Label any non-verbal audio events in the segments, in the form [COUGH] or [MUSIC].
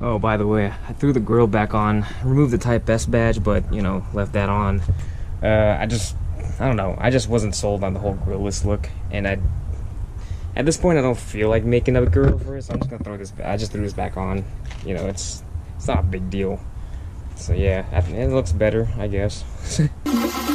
Oh, by the way, I threw the grill back on, removed the Type S badge, but, you know, left that on. Uh, I just, I don't know, I just wasn't sold on the whole grillless look, and I, at this point, I don't feel like making a grill for it, so I'm just gonna throw this, I just threw this back on. You know, it's, it's not a big deal. So yeah, it looks better, I guess. [LAUGHS]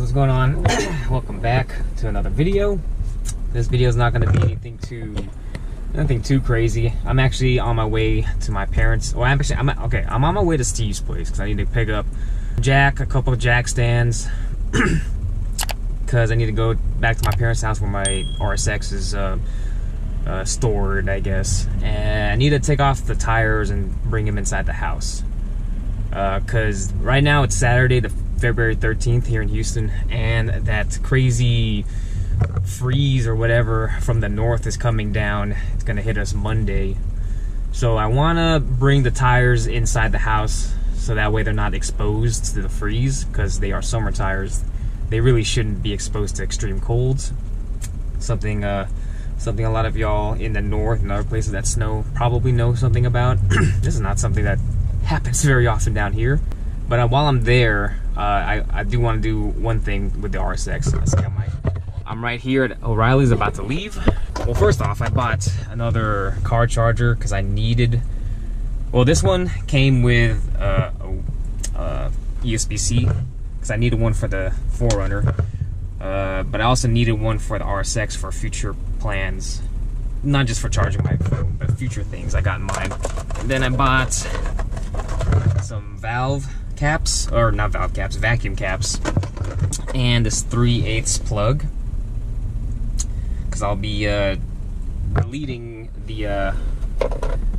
guys, what's going on? [CLEARS THROAT] Welcome back to another video. This video is not going to be anything too, nothing too crazy. I'm actually on my way to my parents. Well, I'm actually, I'm okay. I'm on my way to Steve's place because I need to pick up jack, a couple of jack stands, [CLEARS THROAT] because I need to go back to my parents' house where my RSX is uh, uh, stored, I guess. And I need to take off the tires and bring them inside the house. Because uh, right now it's Saturday, the February 13th here in Houston, and that crazy freeze or whatever from the north is coming down. It's gonna hit us Monday. So I wanna bring the tires inside the house so that way they're not exposed to the freeze because they are summer tires. They really shouldn't be exposed to extreme colds. Something uh, something a lot of y'all in the north and other places that snow probably know something about. [CLEARS THROAT] this is not something that happens [LAUGHS] very often down here. But uh, while I'm there, uh, I, I do want to do one thing with the RSX. See, I'm, I'm right here at O'Reilly's about to leave. Well, first off, I bought another car charger because I needed. Well, this one came with uh, a, USB-C because I needed one for the 4Runner. Uh, but I also needed one for the RSX for future plans. Not just for charging my phone, but future things I got in mind. And then I bought some valve caps, or not valve caps, vacuum caps, and this 3 8 plug. Because I'll be uh, deleting the, uh,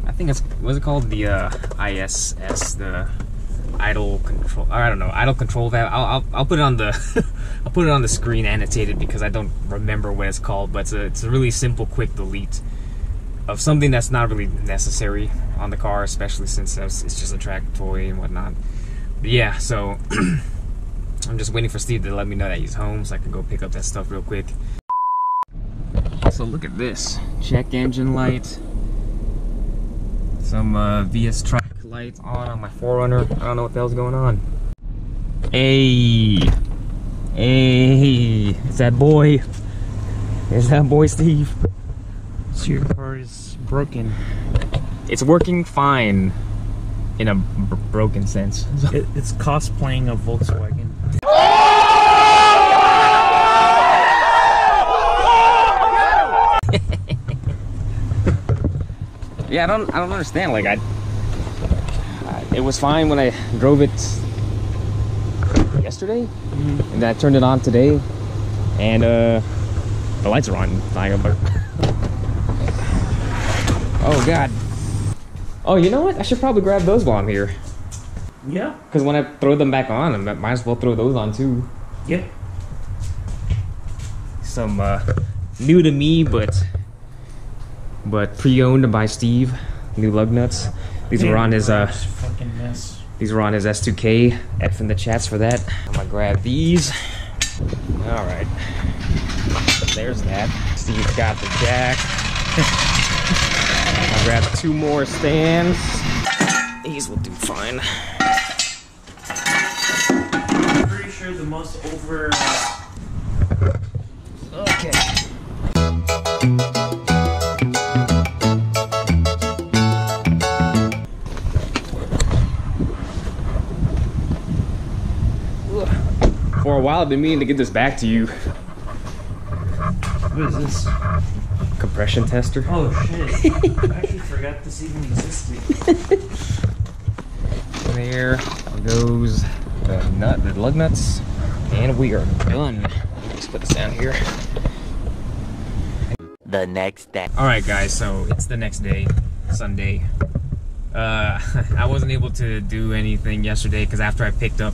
I think it's, what's it called? The uh, ISS, the idle control, I don't know, idle control valve. I'll, I'll, I'll put it on the, [LAUGHS] I'll put it on the screen annotated because I don't remember what it's called, but it's a, it's a really simple, quick delete of something that's not really necessary on the car, especially since it's just a track toy and whatnot yeah, so [CLEARS THROAT] I'm just waiting for Steve to let me know that he's home so I can go pick up that stuff real quick. So look at this. Check engine light. Some uh, VS truck lights on on my 4Runner. I don't know what the hell's going on. Hey. Hey. It's that boy. Is that boy Steve. So your car is broken. It's working fine in a broken sense. [LAUGHS] It, it's cosplaying a Volkswagen. [LAUGHS] yeah, I don't, I don't understand. Like I, it was fine when I drove it yesterday, mm -hmm. and then I turned it on today, and uh, the lights are on. [LAUGHS] oh God. Oh, you know what? I should probably grab those while I'm here. Yeah. Because when I throw them back on, I might as well throw those on too. Yeah. Some uh, new to me, but but pre-owned by Steve. New lug nuts. These were on his uh. Fucking mess. These were on his S2K. F in the chats for that. I'm gonna grab these. All right. There's that. Steve's got the jack. I'll grab two more stands. These will do fine. I'm pretty sure the most over... Okay. For a while, I've been meaning to get this back to you. What is this? Compression tester. Oh shit! [LAUGHS] I actually forgot this even existed. there goes the nut, the lug nuts, and we are done. Let's put this down here. The next day. All right, guys. So it's the next day, Sunday. Uh, [LAUGHS] I wasn't able to do anything yesterday because after I picked up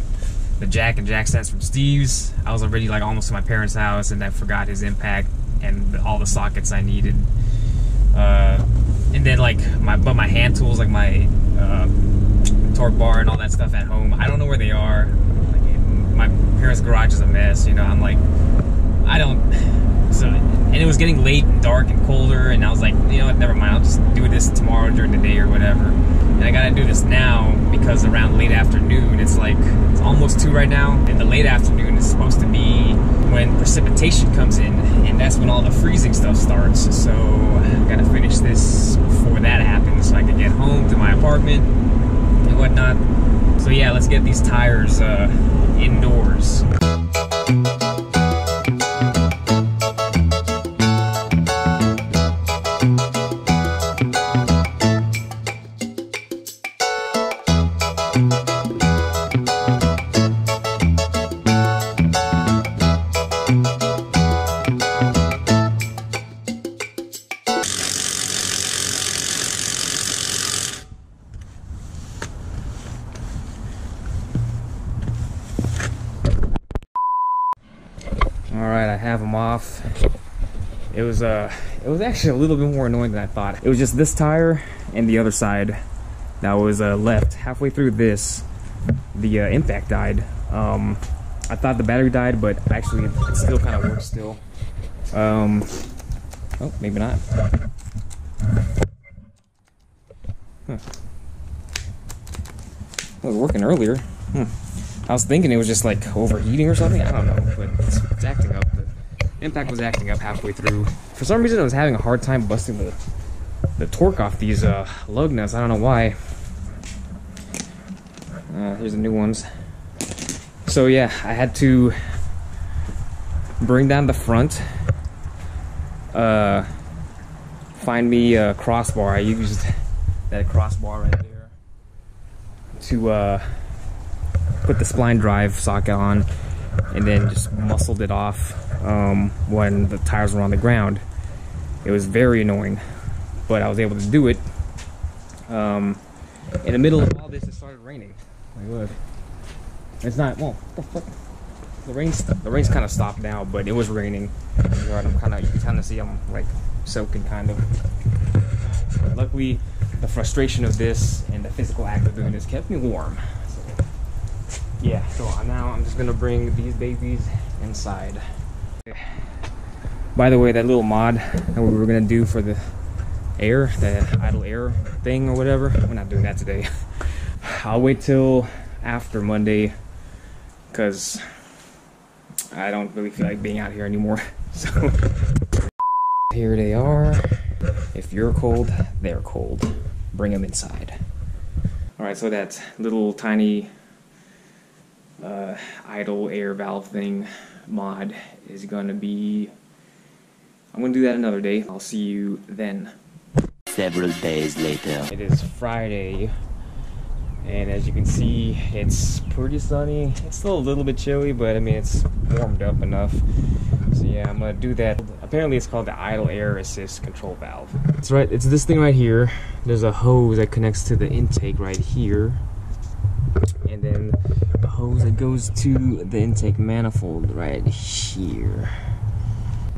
the jack and jack stands from Steve's, I was already like almost to my parents' house and I forgot his impact and all the sockets I needed. Uh, and then like my but my hand tools like my uh, torque bar and all that stuff at home. I don't know where they are. Like, my parents' garage is a mess. You know, I'm like, I don't. So and it was getting late and dark and colder, and I was like, you know what, never mind. I'll just do this tomorrow during the day or whatever. And I gotta do this now because around late afternoon, it's like it's almost two right now, and the late afternoon is supposed to be precipitation comes in, and that's when all the freezing stuff starts. So I gotta finish this before that happens, so I can get home to my apartment and whatnot. So yeah, let's get these tires uh, indoors. Was uh, it was actually a little bit more annoying than I thought. It was just this tire and the other side that was uh, left. Halfway through this, the uh, impact died. Um, I thought the battery died, but actually it still kind of works still. Um, oh, maybe not. Huh. It was working earlier. Hmm. I was thinking it was just like overheating or something. I don't know, but it's, it's acting up. The impact was acting up halfway through. For some reason, I was having a hard time busting the the torque off these uh, lug nuts. I don't know why. Uh, here's the new ones. So yeah, I had to bring down the front. Uh, find me a crossbar. I used that crossbar right there to uh, put the spline drive socket on and then just muscled it off um, when the tires were on the ground. It was very annoying, but I was able to do it. Um, in the middle of all this, it started raining. Like, look. It's not, well, the fuck? The rain's, the rain's kind of stopped now, but it was raining. I'm kind of, you can kind of see I'm like soaking kind of. But luckily, the frustration of this and the physical act of doing this kept me warm. So, yeah, so now I'm just gonna bring these babies inside. By the way, that little mod that we were gonna do for the air, the idle air thing or whatever, we're not doing that today. [LAUGHS] I'll wait till after Monday because I don't really feel like being out here anymore. [LAUGHS] So here they are. If you're cold, they're cold. Bring them inside. All right, so that little tiny uh, idle air valve thing mod is gonna be. I'm gonna do that another day. I'll see you then. Several days later. It is Friday, and as you can see, it's pretty sunny. It's still a little bit chilly, but I mean, it's warmed up enough. So yeah, I'm gonna do that. Apparently, it's called the idle air assist control valve. It's right. It's this thing right here. There's a hose that connects to the intake right here, and then a hose that goes to the intake manifold right here.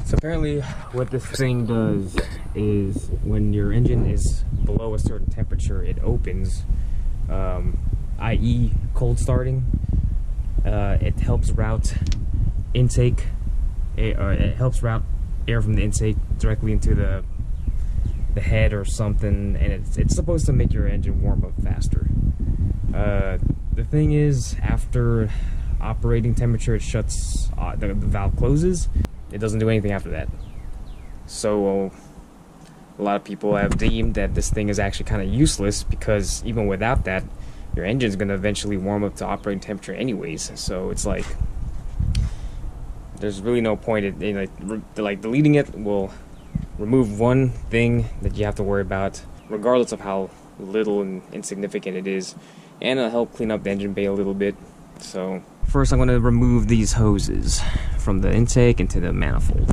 So apparently, what this thing does is when your engine is below a certain temperature, it opens, um, i.e., cold starting. Uh, it helps route intake, a- or it helps route air from the intake directly into the the head or something, and it's it's supposed to make your engine warm up faster. Uh, the thing is, after operating temperature, it shuts. Uh, the, the valve closes. It doesn't do anything after that. So a lot of people have deemed that this thing is actually kind of useless because even without that, your engine's going to eventually warm up to operating temperature anyways. So it's like there's really no point in, in like like deleting it will remove one thing that you have to worry about, regardless of how little and insignificant it is, and it'll help clean up the engine bay a little bit. So first, I'm going to remove these hoses from the intake into the manifold.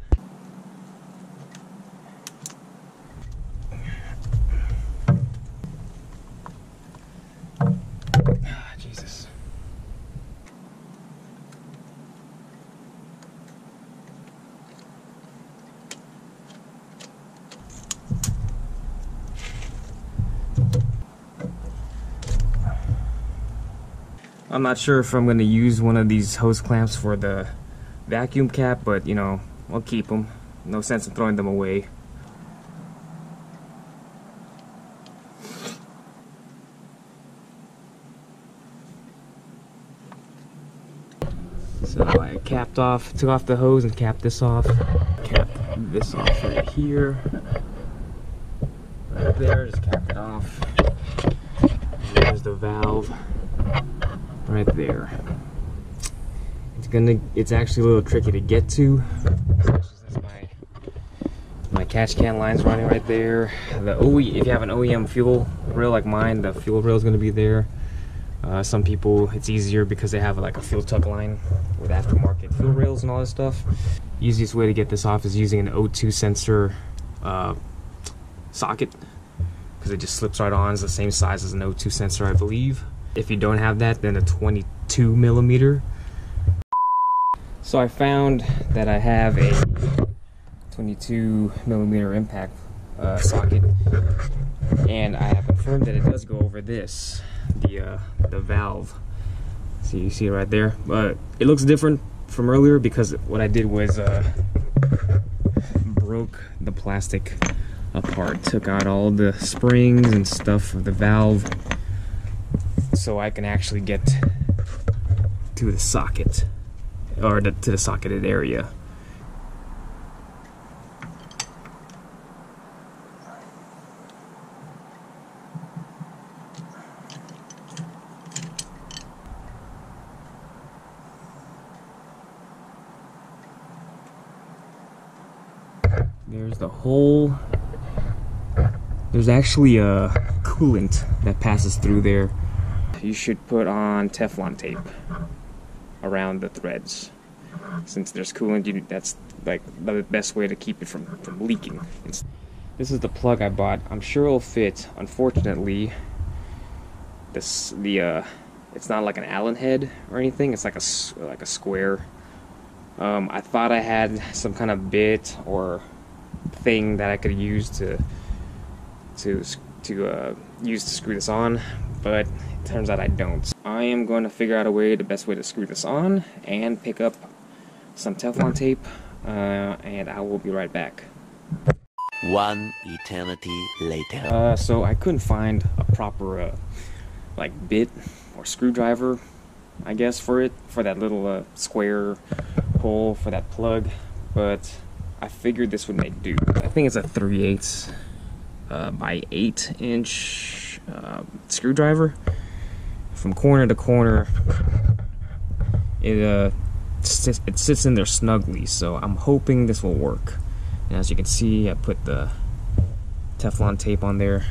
I'm not sure if I'm going to use one of these hose clamps for the vacuum cap, but you know, I'll keep them. No sense in throwing them away. So I capped off, took off the hose and capped this off. Capped this off right here. Right there, just capped it off. There's the valve right there. It's gonna, it's actually a little tricky to get to. My, my catch can line's running right there. The OE, if you have an OEM fuel rail like mine, the fuel rail is gonna be there. Uh, some people, it's easier because they have like a fuel tuck line with aftermarket fuel rails and all this stuff. Easiest way to get this off is using an O2 sensor uh, socket because it just slips right on. It's the same size as an O2 sensor, I believe. If you don't have that, then a 22 millimeter. So I found that I have a 22 millimeter impact uh, socket, and I have confirmed that it does go over this, the uh, the valve. See, you see it right there, but it looks different from earlier because what I did was uh, broke the plastic apart, took out all the springs and stuff of the valve, so I can actually get to the socket or to the socketed area. There's the hole. There's actually a coolant that passes through there. You should put on Teflon tape around the threads. Since there's coolant, you, that's like the best way to keep it from, from leaking. It's, this is the plug I bought. I'm sure it'll fit. Unfortunately, this the uh, it's not like an Allen head or anything. It's like a like a square. Um, I thought I had some kind of bit or thing that I could use to to to uh, use to screw this on, but turns out I don't. I am going to figure out a way, the best way to screw this on, and pick up some Teflon tape, uh, and I will be right back. One eternity later. Uh, so I couldn't find a proper uh, like bit or screwdriver, I guess for it for that little uh, square hole for that plug, but I figured this would make do. I think it's a 3 8 uh, by 8 inch uh, screwdriver. From corner to corner, it uh sits, it sits in there snugly. So I'm hoping this will work. And as you can see, I put the Teflon tape on there.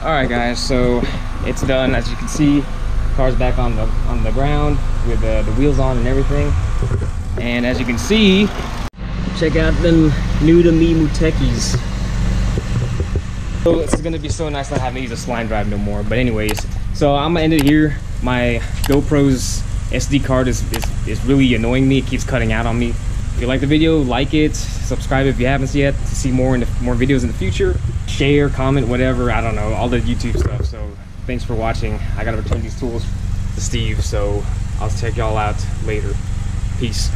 Alright guys, so it's done. As you can see, car's back on the on the ground with uh, the wheels on and everything. And as you can see, check out them new to me Mutekis. So it's gonna be so nice not having to use a spline drive no more. But anyways, so I'm gonna end it here. My GoPro's SD card is, is, is really annoying me. It keeps cutting out on me. If you like the video, like it, subscribe if you haven't yet to see more in the, more videos in the future. Share, comment, whatever. I don't know, all the YouTube stuff. So thanks for watching. I gotta return these tools to Steve, so I'll check y'all out later. Peace.